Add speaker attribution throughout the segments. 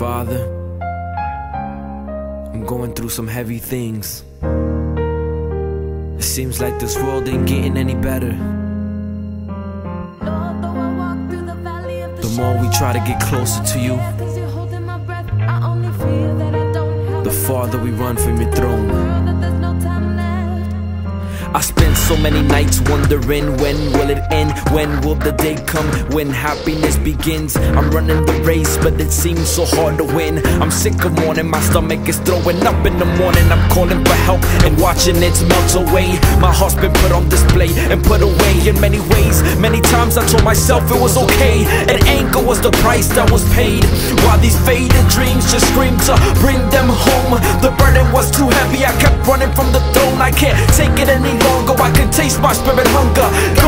Speaker 1: Father, I'm going through some heavy things. It seems like this world ain't getting any better. The more we try to get closer to you, the farther we run from your throne. So many nights wondering when will it end? When will the day come when happiness begins? I'm running the race, but it seems so hard to win. I'm sick of mourning, my stomach is throwing up in the morning. I'm calling for help and watching it melt away. My heart's been put on display and put away in many ways. Many times I told myself it was okay, and anger was the price that was paid. While these faded dreams just scream to bring them home. I can taste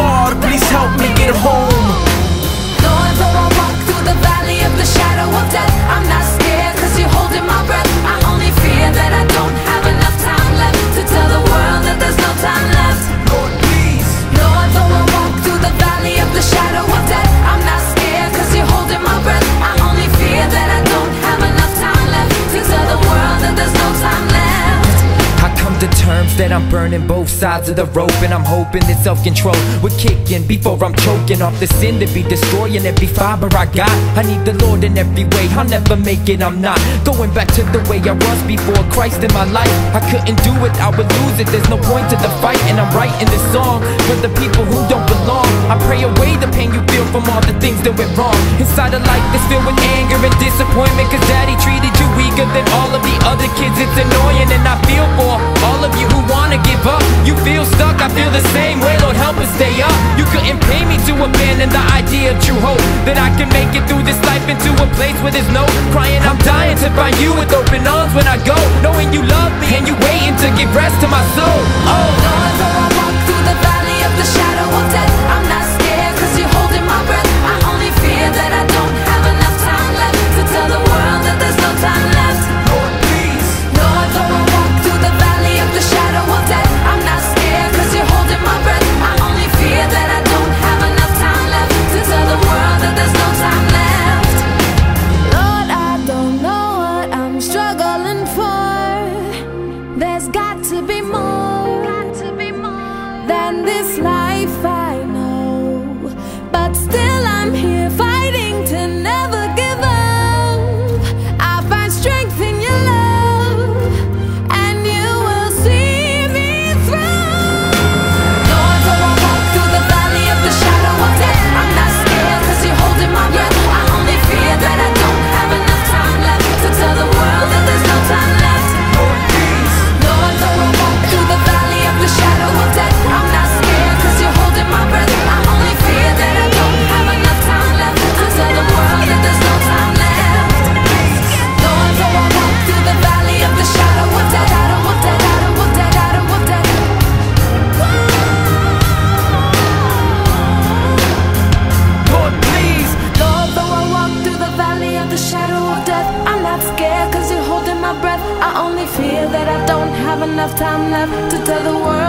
Speaker 2: that I'm
Speaker 3: burning both sides of the rope. And I'm hoping that self-control would kick in Before I'm choking off the sin to be destroying every fiber I got. I need the Lord in every way, I'll never make it, I'm not. Going back to the way I was before Christ in my life. I couldn't do it, I would lose it, there's no point to the fight And I'm writing this song for the people who don't I pray away the pain you feel from all the things that went wrong. Inside a life that's filled with anger and disappointment Cause daddy treated you weaker than all of the other kids. It's annoying and I feel for all of you who wanna give up. You feel stuck, I feel the same way. Lord help us stay up. You couldn't pay me to abandon the idea of true hope That I can make it through this life into a place where there's no crying. I'm dying to find you with open arms when I go Knowing you love me and you waiting to give rest to my soul. Oh
Speaker 2: the shadow of death, I'm not scared cause you're holding my breath. I only fear that I don't have enough time left to tell the world